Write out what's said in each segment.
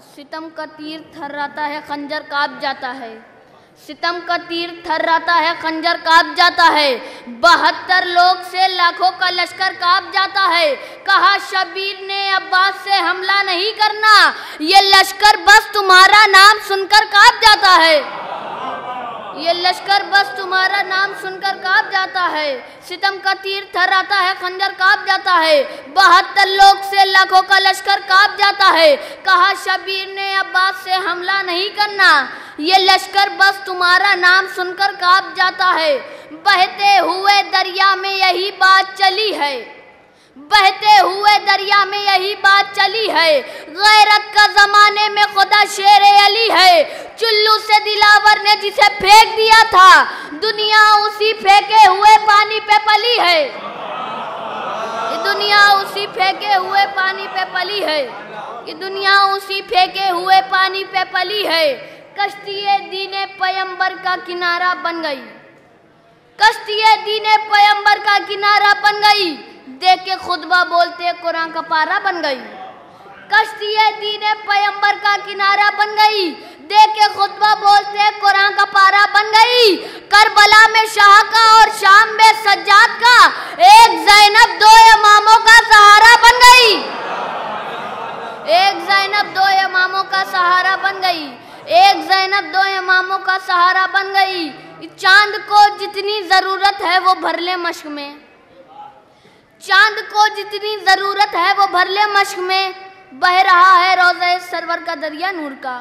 सितम का तीर थर रहता है, खंजर काप जाता है। सितम का तीर थर रहता है, खंजर काप जाता है। बहत्तर लोग से लाखों का लश्कर काप जाता है। कहा, शबीर ने अब्बास से हमला नहीं करना। ये लश्कर बस तुम्हारा नाम सुनकर काप जाता है। ये लश्कर बस तुम्हारा नाम सुनकर काप जाता है। सितम का तीर थर आता है, खंजर काप जाता है। बहत्तर लोग से लाखों का लश्कर काप जाता है। कहा, शबीर ने अब्बास से हमला नहीं करना। ये लश्कर बस तुम्हारा नाम सुनकर काप जाता है। बहते हुए दरिया में यही बात चली है। बहते हुए दरिया में यही बात चली है। गैरत का जमाने में खुदा शेर अली है। चुल्लू से दिलावर ने जिसे फेंक दिया था, दुनिया उसी फेंके हुए पानी पे पली है। दुनिया उसी फेंके हुए पानी पे पली है। ये दुनिया उसी फेंके हुए पानी पे पली है। कश्ती दीने पयंबर का किनारा बन गई। कश्ती दीने पयंबर का किनारा बन गई। देख के खुतबा बोलते कुरान का पारा बन गई। कश्ती दीने पयंबर का किनारा बन गई। देख के खुतबा बोलते, कुरान का पारा बन गई। करबला में शाह का और शाम में सज्जाद का, एक जैनब दो इमामों का सहारा बन गई। एक जैनब दो इमामों का सहारा बन गई। एक जैनब दो इमामों का सहारा बन गई। चाँद को जितनी ज़रूरत है, वो भर ले मश्क में। चाँद को जितनी ज़रूरत है, वो भर ले मश्क में। बह रहा है रोज़े सरवर का दरिया नूर का।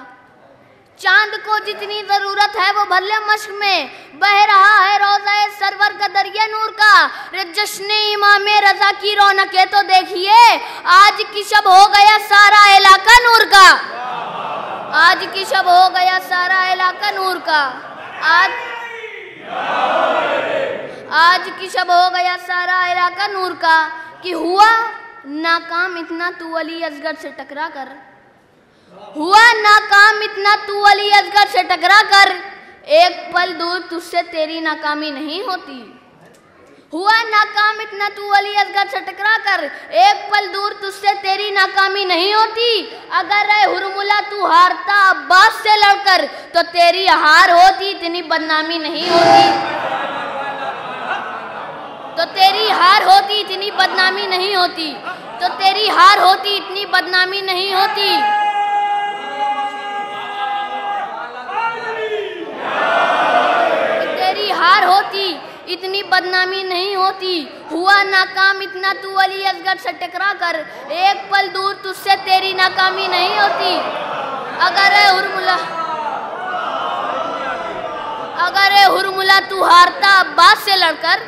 चाँद को जितनी ज़रूरत है वो भर ले मश्क में बह रहा है रोजा सरवर का दरिया नूर का। जश्न इमाम रजा की रौनक तो देखिए, आज की शब हो गया सारा इलाका नूर का। आज की शब हो गया सारा इलाका नूर का। आज आज की शब हो गया सारा इलाका नूर का। कि हुआ? नाकाम इतना तू अली असगर से टकरा कर। हुआ नाकाम इतना तू अली असगर से टकरा कर। एक पल दूर तुझसे तेरी नाकामी नहीं होती। हुआ नाकाम इतना तू अली असगर से टकरा कर। एक पल दूर तुझसे तेरी नाकामी नहीं होती। अगर रे हुरमुला तू हारता अब्बास से लड़कर तो तेरी हार होती, इतनी बदनामी नहीं होती। तेरी हार होती, इतनी बदनामी नहीं होती। तो तेरी हार होती, इतनी बदनामी नहीं होती। तेरी हार होती, इतनी बदनामी नहीं होती। हुआ नाकाम, इतना तू अली असगर से टकरा कर, एक पल दूर तुझसे तेरी नाकामी नहीं होती। अगर है हुरमुला, अगर है हुरमुला तू हारता अब्बास लड़कर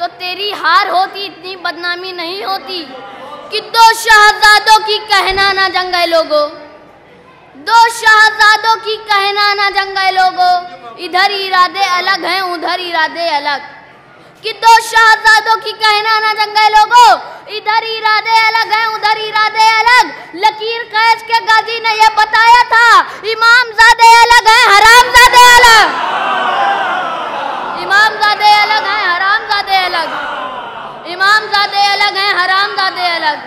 तो तेरी हार होती, इतनी बदनामी नहीं होती। कि दो शहजादों की कहना ना जंगे लोगो। दो शहजादों की कहना ना जंगे लोगो। इधर इरादे अलग हैं, उधर इरादे अलग। कि दो शहजादों की कहना ना जंगे लोगो। इधर इरादे अलग हैं, उधर इरादे अलग। लकीर कैस के गाजी ने यह बताया था इमाम जादे अलग हैं हराम इमाम जादे अलग हैं हराम जादे अलग।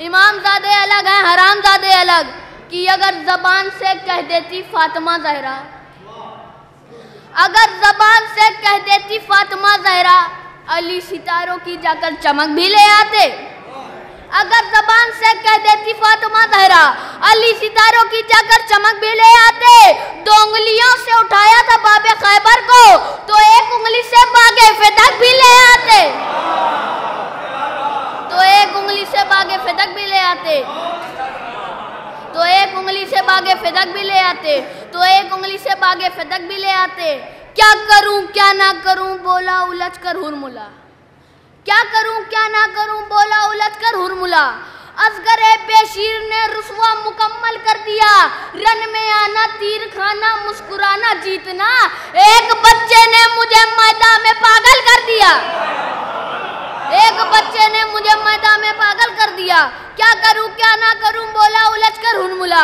इमाम जादे अलग हैं हराम जादे अलग। कि अगर जबान से कह देती फातिमा जहरा। अगर जबान से कह देती फातिमा जहरा, अली सितारों की जाकर चमक भी ले आते। अगर जबान से कह देती फातिमा जहरा, अली सितारों की जाकर चमक भी ले आते। दो उंगलियों से उठाया था बाबे खैबर को तो एक उंगली से बागे फेदक भी ले आते। से बागे फेदक भी ले आते। तो एक उंगली से बागे फेदक भी ले आते। तो एक उंगली से बागे फेदक भी ले आते। क्या करूँ, क्या ना करूँ, बोला उलझ कर हुरमुला। क्या करूँ, क्या ना करूँ, बोला उलझ कर हुरमुला। असगर बेशीर ने रुसवा मुकम्मल कर दिया। रन में आना, तीर खाना, मुस्कुराना, जीतना। एक बच्चे ने मुझे मैदान में पागल कर दिया। एक बच्चे ने मुझे मैदान में पागल कर दिया। क्या करूँ, क्या ना करूँ, बोला, उलझ कर हुनमुला।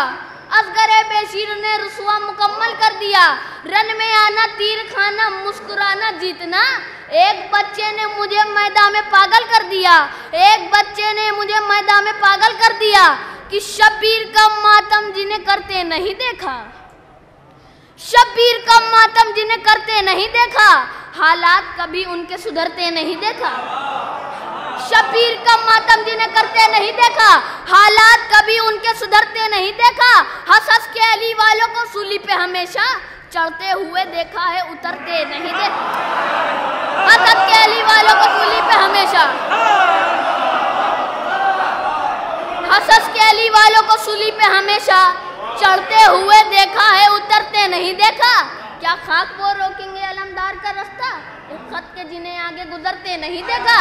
असगर बेशीर ने रुसवा मुकम्मल कर दिया। रन में आना, तीर खाना, मुस्कुराना, जीतना। एक बच्चे ने मुझे मैदान में पागल कर दिया। एक बच्चे ने मुझे मैदान में पागल कर दिया कि शबीर का मातम जिन्हें करते नहीं देखा। शब्बीर का मातम जिन्हें करते नहीं देखा। हालात कभी उनके सुधरते नहीं देखा। शब्बीर का मातम जिन्हें करते नहीं देखा, हालात कभी उनके सुधरते नहीं देखा। हंस हंस के अली वालों को सूली पे हमेशा चढ़ते हुए देखा है, उतरते नहीं देखा। हंस हंस के अली वालों को सूली पे हमेशा। हंस हंस के अली वालों को सूली पे हमेशा चढ़ते हुए देखा है, उतरते नहीं देखा। क्या खाक वो रोकेंगे, अलमदार का रास्ता? खत के जिन्हें आगे गुजरते नहीं देखा।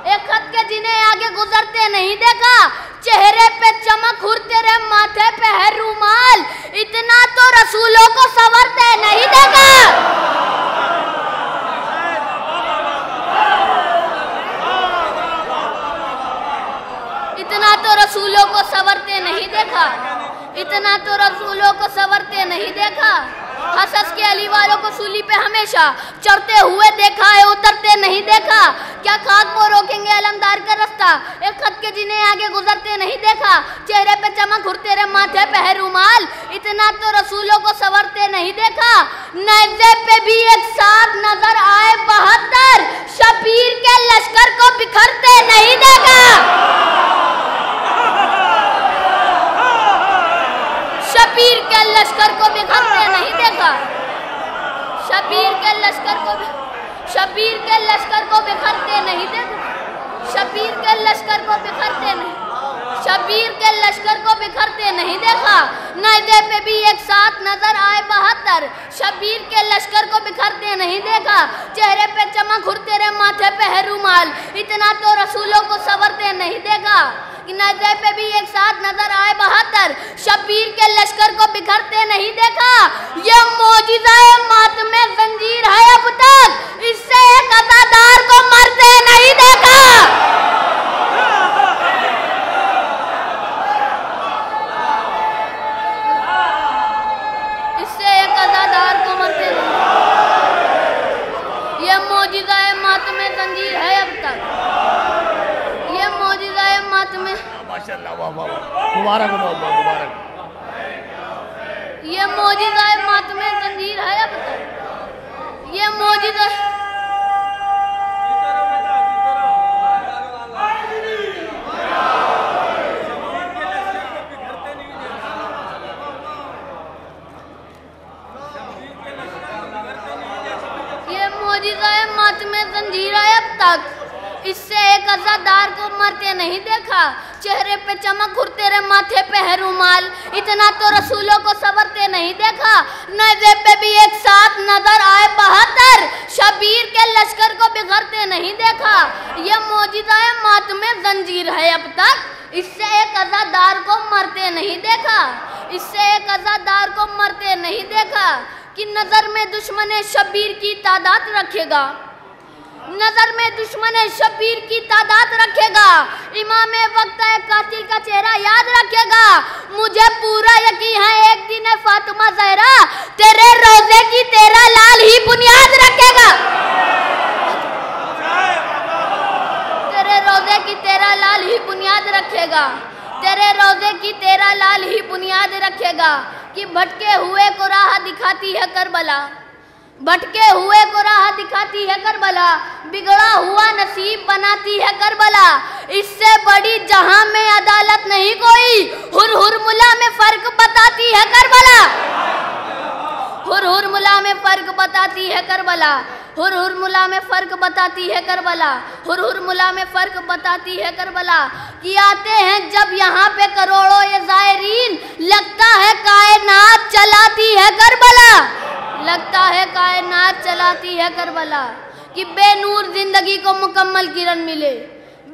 एक खत के जिन्हें आगे गुजरते नहीं देखा। चेहरे पे चमक हुर तेरे माथे पे है रूमाल। इतना तो रसूलों को संवरते नहीं देखा। इतना तो रसूलों को संवरते नहीं देखा। इतना तो रसूलों को संवरते नहीं देखा। हंस हंस के अली वालों को सूली पे हमेशा चढ़ते हुए देखा है, उतरते नहीं देखा। क्या खाक वो रोकेंगे अलमदार का रास्ता? एक खत के जिन्हें आगे गुजरते नहीं देखा। चेहरे पे चमक घुर तेरे माथे पे है रूमाल। इतना तो रसूलों को संवरते नहीं देखा। नैजे पे भी एक साथ नज़र आए बहत्तर। शबीर के लश्कर को बिखरते नहीं देखा। शबीर के लश्कर को बिखरते देखा शबीर के लश्कर को शबीर के लश्कर को बिखरते नहीं देखा। शबीर के लश्कर को बिखरते नहीं शबीर के लश्कर को बिखरते नहीं देखा। नैजे पे भी एक साथ नज़र आए बहत्तर। शबीर के लश्कर को बिखरते नहीं देखा। चेहरे पे चमक घुर रहे, माथे पे है रूमाल। इतना तो रसूलों को सवरते नहीं देखा। कि नज़र पे भी एक साथ नज़र आए बहत्तर शबीर के लश्कर को बिखरते नहीं देखा। ये मौजूदा मात में जंजीर है अब तक। इससे एक अदादार को माशाल्लाह वाह वाह वाह। मुबारक हो मुबारक। ये मौजूदा मात में जंजीर है ये मौजूदा ये मौजूदा मात में जंजीर है अब तक इससे एक अजादार को मरते नहीं देखा पे चमक घुर तेरे माथे पे है रूमाल। इतना तो रसूलों को सवरते नहीं देखा। नज़र पे भी एक साथ नज़र आए बहत्तर। शबीर के लश्कर को बिगड़ते नहीं देखा। ये मौजूदा मात में जंजीर है अब तक। इससे एक अजादार को मरते नहीं देखा। इससे एक अजादार को मरते नहीं देखा कि नज़र में दुश्मन शबीर की तादाद रखेगा। नज़र में दुश्मन शबीर की तादाद रखेगा। इमाम वक्त कातिल का चेहरा याद रखेगा। मुझे पूरा यकीन है, एक दिन है फातिमा जहरा, तेरे रोज़े की तेरा लाल ही बुनियाद रखेगा। तेरे रोज़े की तेरा लाल ही बुनियाद रखेगा। तेरे रोज़े की तेरा लाल ही बुनियाद रखेगा कि भटके हुए को राह दिखाती है करबला। भटके हुए को राह दिखाती है करबला, बिगड़ा हुआ नसीब बनाती है करबला। इससे बड़ी जहाँ में अदालत नहीं कोई, हुर हुर मुला में फ़र्क बताती है करबला। हुर हुर मुला में फ़र्क बताती है करबला, हुर हुर मुला में फ़र्क बताती है करबला, हुर हुर मुला में फ़र्क बताती है करबला। कि आते हैं जब यहाँ पे करोड़ों ये जायरीन, लगता है कायनात चलाती है करबला। लगता है कायनात चलाती है करबला, कि बेनूर ज़िंदगी को मुकम्मल किरण मिले।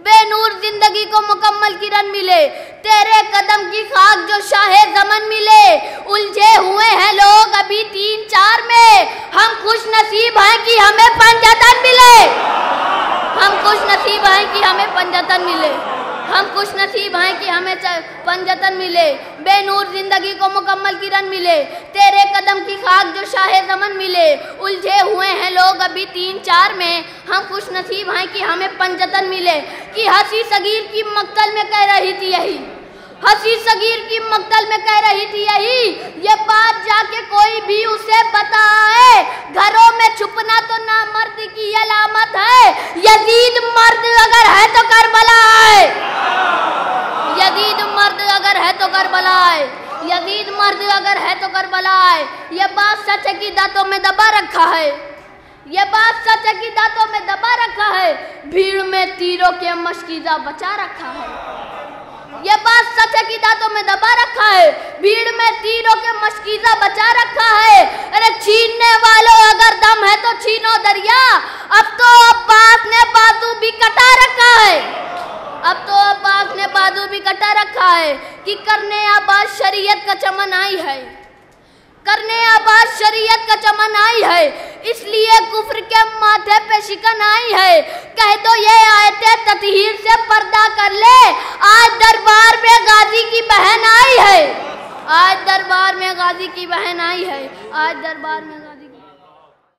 बेनूर ज़िंदगी को मुकम्मल किरण मिले। तेरे कदम की खाक जो शाहे जमन मिले। उलझे हुए हैं लोग अभी तीन चार में। हम खुश नसीब हैं कि हमें पंजतन मिले। हम खुश नसीब हैं कि हमें पंजतन मिले। हम खुश नसीब हैं कि हमें पंजतन मिले। बेनूर ज़िंदगी को मुकम्मल किरण मिले। तेरे कदम की खाक जो शाहे जमन मिले। उलझे हुए हैं लोग अभी तीन चार में। हम खुश नसीब हैं कि हमें पंजतन मिले। कि हँसी सगीर की मक्तल में कह रही थी यही। हसी सगीर की मकतल में कह रही थी यही। ये बात जाके कोई भी उसे बताए घरों में छुपना तो ना मर्द की अलामत है यजीद मर्द अगर है तो करबला है यजीद मर्द अगर है तो करबला है यजीद मर्द अगर है तो करबला है ये बात सच है कि दांतों में दबा रखा है। ये बात सच है कि दांतों में दबा रखा है। भीड़ में तीरों के मशकीजा बचा रखा है। ये बात सच है कि दांतों में दबा रखा है। भीड़ में तीरों के मशकीजा बचा रखा है। अरे छीनने वालों, अगर दम है तो छीनो दरिया। अब तो अब्बास ने बाजू भी कटा रखा है। अब तो अब्बास ने बाजू भी कटा रखा है कि करने आबाद शरीयत का चमन आई है। करने आबाद शरीयत का चमन आई है। इसलिए कुफर के माथे पे शिकन आई है। कह दो ये आयते ततहीर से पर्दा कर ले। आज दरबार में गाजी की बहन आई है। आज दरबार में गाजी की बहन आई है। आज दरबार में